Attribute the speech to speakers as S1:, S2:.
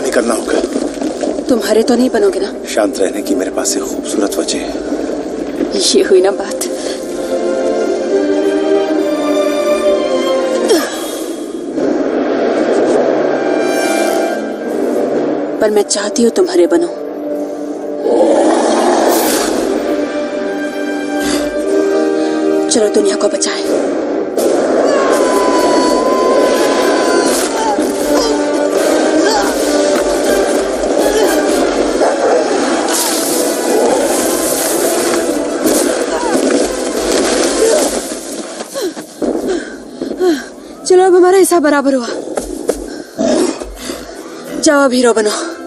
S1: निकलना होगा।
S2: तुम हरे तो नहीं बनोगे ना?
S1: शांत रहने की मेरे पास एक खूबसूरत वजह है।
S2: ये हुई ना बात। पर मैं चाहती हूँ तुम्हारे बनो। चलो दुनिया को बचाएँ। चलो अब हमारा हिसाब बराबर हुआ। जाओ अब हीरो बनो।